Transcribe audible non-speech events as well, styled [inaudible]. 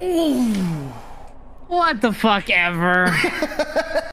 What the fuck ever? [laughs]